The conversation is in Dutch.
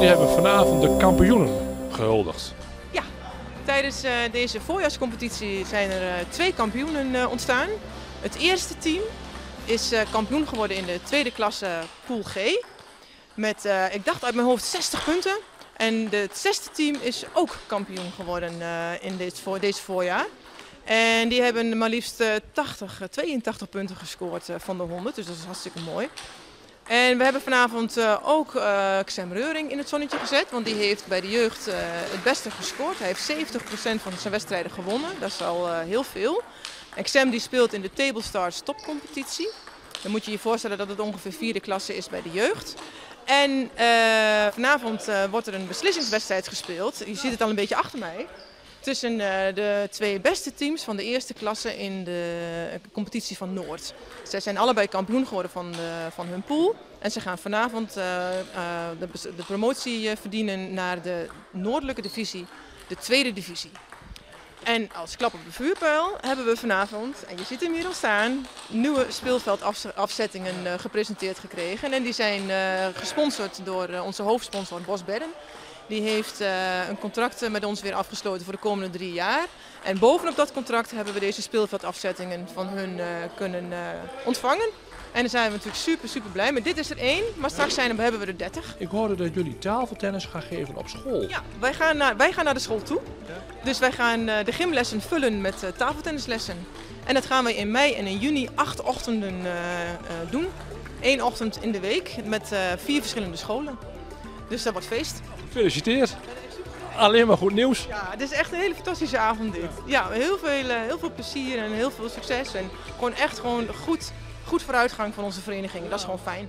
jullie hebben vanavond de kampioenen gehuldigd. Ja, tijdens uh, deze voorjaarscompetitie zijn er uh, twee kampioenen uh, ontstaan. Het eerste team is kampioen geworden in de tweede klasse Pool G. Met, ik dacht uit mijn hoofd, 60 punten. En het zesde team is ook kampioen geworden in dit, voor, deze voorjaar. En die hebben maar liefst 80, 82 punten gescoord van de 100, dus dat is hartstikke mooi. En we hebben vanavond uh, ook uh, Xem Reuring in het zonnetje gezet, want die heeft bij de jeugd uh, het beste gescoord. Hij heeft 70% van zijn wedstrijden gewonnen, dat is al heel veel. En Xem die speelt in de Table Stars topcompetitie. Dan moet je je voorstellen dat het ongeveer vierde klasse is bij de jeugd. En vanavond wordt er een beslissingswedstrijd gespeeld. Je ziet het al een beetje achter mij tussen uh, de twee beste teams van de eerste klasse in de competitie van Noord. Zij zijn allebei kampioen geworden van, de, van hun pool. En ze gaan vanavond de, de, promotie verdienen naar de noordelijke divisie, de tweede divisie. En als klap op de vuurpijl hebben we vanavond, en je ziet hem hier al staan, nieuwe speelveldafzettingen gepresenteerd gekregen. En die zijn gesponsord door onze hoofdsponsor Bos Bedden. Die heeft uh, een contract eh, met ons weer afgesloten voor de komende drie jaar. En bovenop dat contract hebben we deze speelveldafzettingen van hun uh, kunnen ontvangen. En daar zijn we natuurlijk super, super blij mee. Dit is er één, maar straks zijn er, hebben we er 30. Ik hoorde dat jullie tafeltennis gaan geven op school. Ja, wij gaan naar, wij gaan naar de school toe. Ja. Dus wij gaan de gymlessen vullen met tafeltennislessen. En dat gaan we in mei en in juni acht ochtenden doen. Eén ochtend in de week met vier verschillende scholen. Dus dat wordt feest. Gefeliciteerd. Alleen maar goed nieuws. Ja, het is echt een hele fantastische avond dit. Ja, heel veel, eh, heel veel plezier en heel veel succes. En gewoon echt gewoon goed, goed vooruitgang van onze vereniging. Dat is gewoon fijn.